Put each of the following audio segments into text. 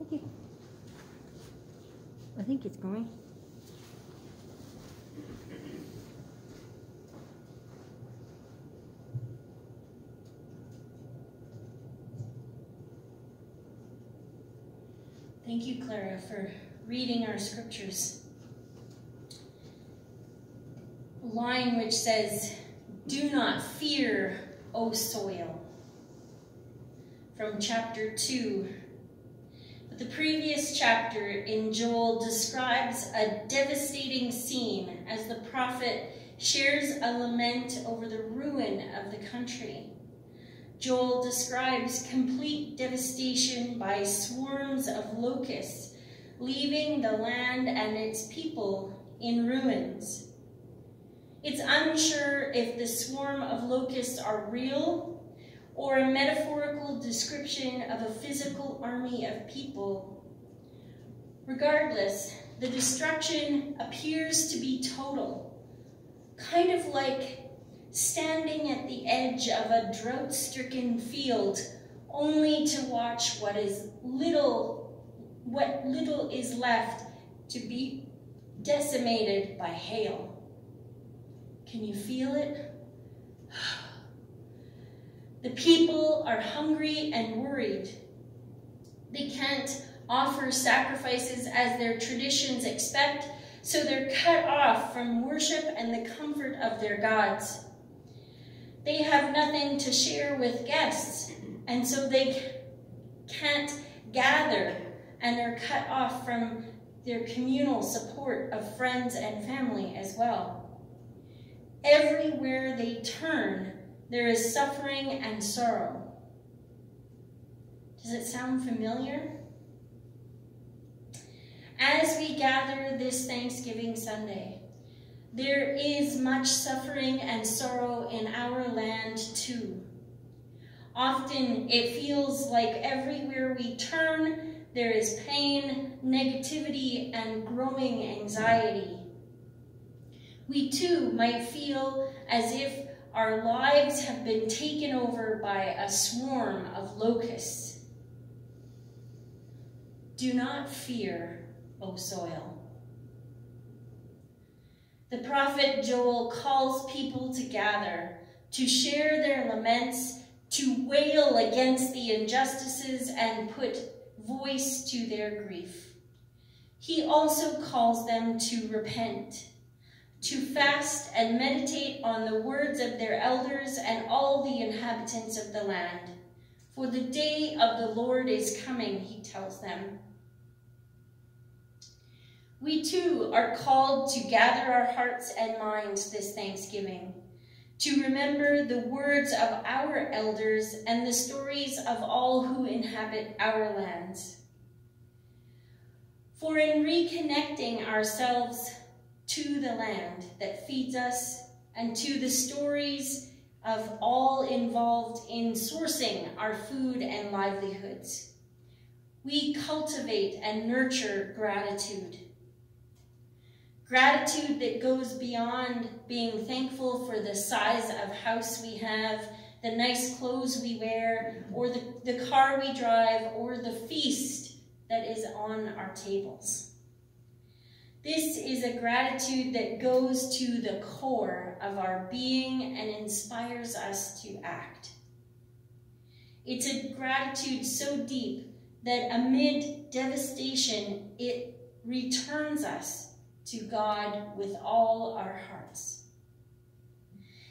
Thank you. I think it's going. Thank you, Clara, for reading our scriptures. A line which says, Do not fear, O soil. From chapter 2. The previous chapter in Joel describes a devastating scene as the prophet shares a lament over the ruin of the country. Joel describes complete devastation by swarms of locusts, leaving the land and its people in ruins. It's unsure if the swarm of locusts are real or a metaphorical description of a physical army of people. Regardless, the destruction appears to be total, kind of like standing at the edge of a drought-stricken field, only to watch what is little, what little is left to be decimated by hail. Can you feel it? The people are hungry and worried. They can't offer sacrifices as their traditions expect, so they're cut off from worship and the comfort of their gods. They have nothing to share with guests, and so they can't gather and are cut off from their communal support of friends and family as well. Everywhere they turn, there is suffering and sorrow. Does it sound familiar? As we gather this Thanksgiving Sunday, there is much suffering and sorrow in our land too. Often it feels like everywhere we turn, there is pain, negativity, and growing anxiety. We too might feel as if our lives have been taken over by a swarm of locusts. Do not fear, O soil. The prophet Joel calls people to gather, to share their laments, to wail against the injustices and put voice to their grief. He also calls them to repent, to fast and meditate on the words of their elders and all the inhabitants of the land. For the day of the Lord is coming, he tells them. We too are called to gather our hearts and minds this Thanksgiving, to remember the words of our elders and the stories of all who inhabit our lands. For in reconnecting ourselves to the land that feeds us and to the stories of all involved in sourcing our food and livelihoods, we cultivate and nurture gratitude Gratitude that goes beyond being thankful for the size of house we have, the nice clothes we wear, or the, the car we drive, or the feast that is on our tables. This is a gratitude that goes to the core of our being and inspires us to act. It's a gratitude so deep that amid devastation, it returns us to God with all our hearts.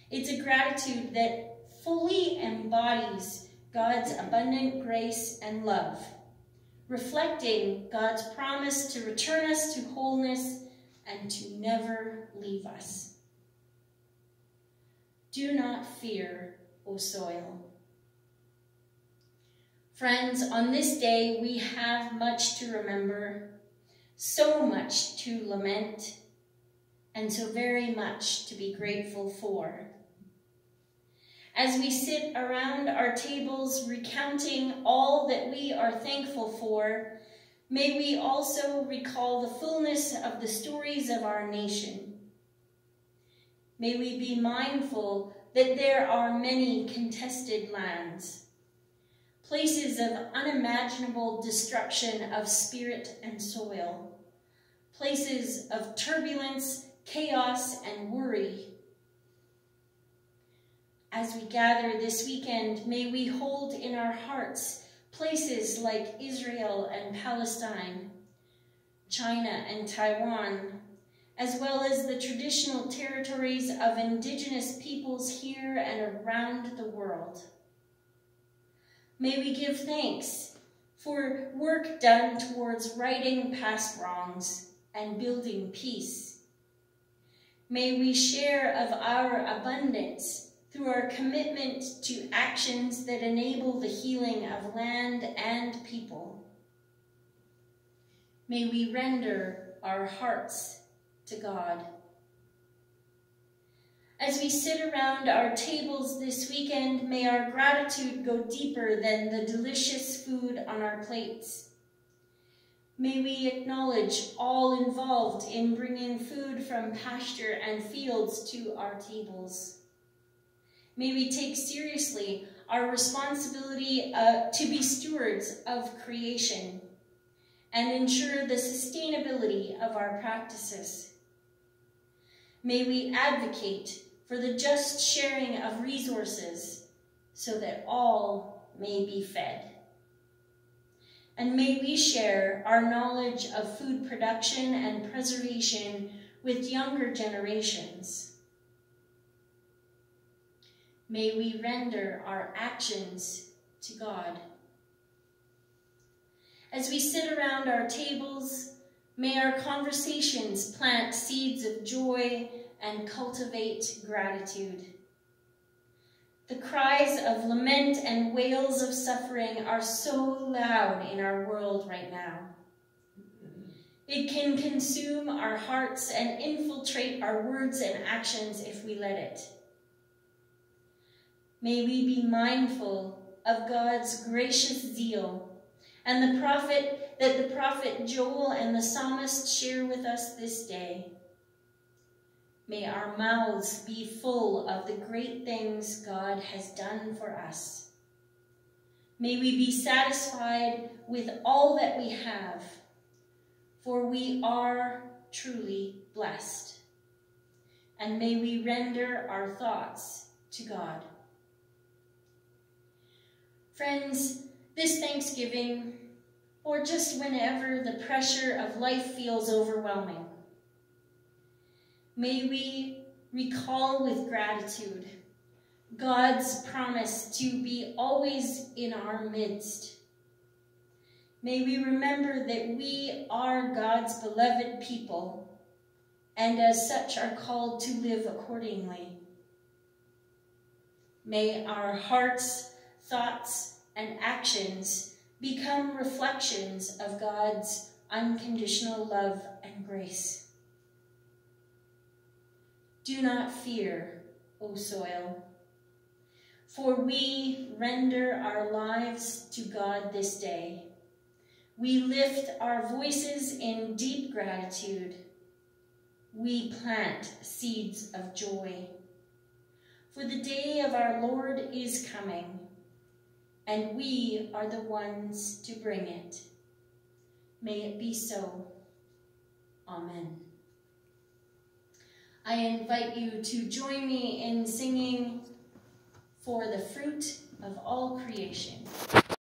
It's a gratitude that fully embodies God's abundant grace and love, reflecting God's promise to return us to wholeness and to never leave us. Do not fear, O soil. Friends, on this day we have much to remember so much to lament, and so very much to be grateful for. As we sit around our tables recounting all that we are thankful for, may we also recall the fullness of the stories of our nation. May we be mindful that there are many contested lands, places of unimaginable destruction of spirit and soil, places of turbulence, chaos, and worry. As we gather this weekend, may we hold in our hearts places like Israel and Palestine, China and Taiwan, as well as the traditional territories of indigenous peoples here and around the world. May we give thanks for work done towards righting past wrongs and building peace. May we share of our abundance through our commitment to actions that enable the healing of land and people. May we render our hearts to God. As we sit around our tables this weekend, may our gratitude go deeper than the delicious food on our plates. May we acknowledge all involved in bringing food from pasture and fields to our tables. May we take seriously our responsibility uh, to be stewards of creation and ensure the sustainability of our practices. May we advocate for the just sharing of resources so that all may be fed. And may we share our knowledge of food production and preservation with younger generations. May we render our actions to God. As we sit around our tables, May our conversations plant seeds of joy and cultivate gratitude. The cries of lament and wails of suffering are so loud in our world right now. It can consume our hearts and infiltrate our words and actions if we let it. May we be mindful of God's gracious zeal and the prophet that the prophet Joel and the psalmist share with us this day. May our mouths be full of the great things God has done for us. May we be satisfied with all that we have, for we are truly blessed. And may we render our thoughts to God. Friends, this Thanksgiving, or just whenever the pressure of life feels overwhelming. May we recall with gratitude God's promise to be always in our midst. May we remember that we are God's beloved people and as such are called to live accordingly. May our hearts, thoughts, and actions become reflections of God's unconditional love and grace. Do not fear, O soil, for we render our lives to God this day. We lift our voices in deep gratitude. We plant seeds of joy. For the day of our Lord is coming and we are the ones to bring it. May it be so. Amen. I invite you to join me in singing for the fruit of all creation.